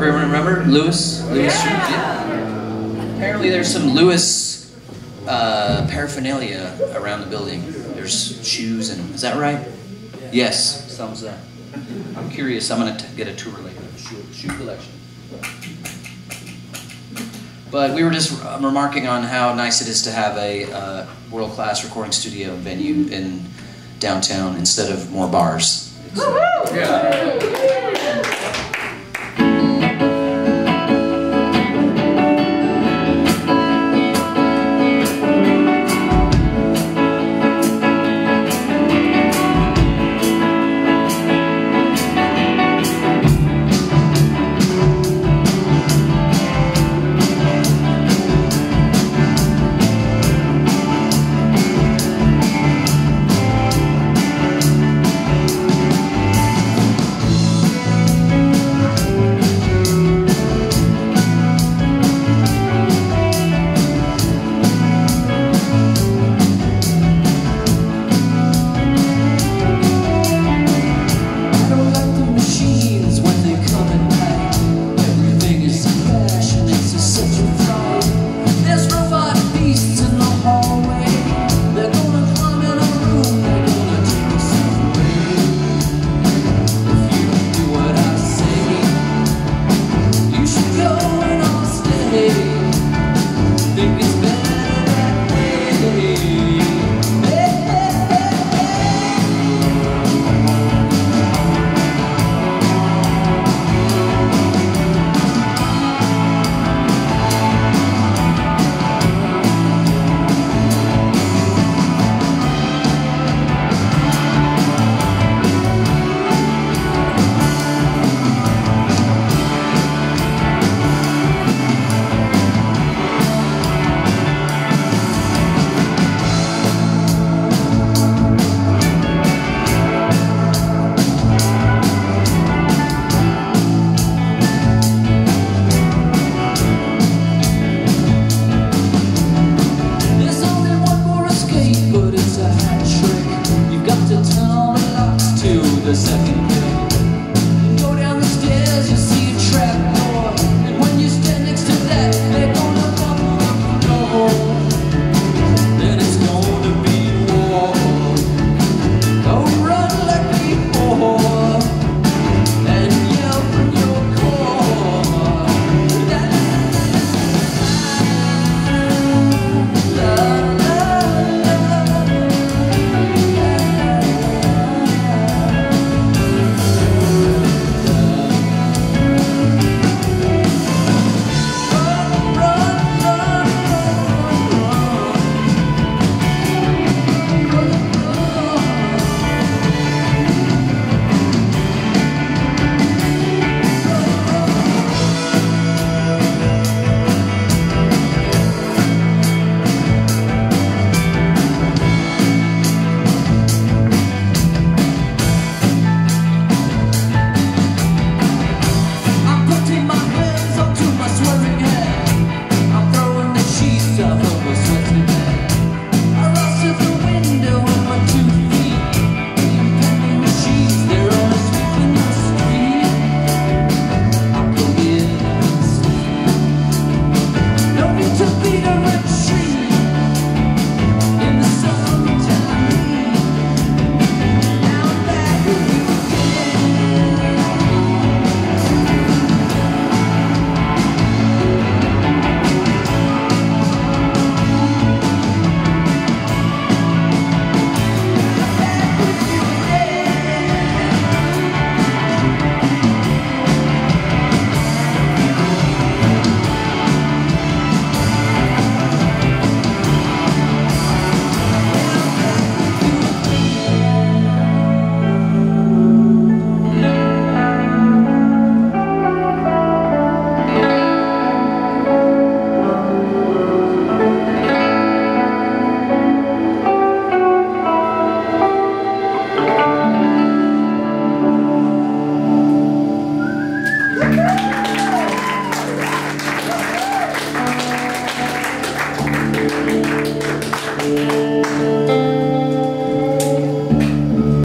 Everyone remember Lewis? Lewis. Yeah. Apparently, there's some Lewis uh, paraphernalia around the building. There's shoes and is that right? Yes. Thumbs up. I'm curious. I'm gonna get a tour later. Shoe, shoe collection. But we were just uh, remarking on how nice it is to have a uh, world-class recording studio venue in downtown instead of more bars. Yeah.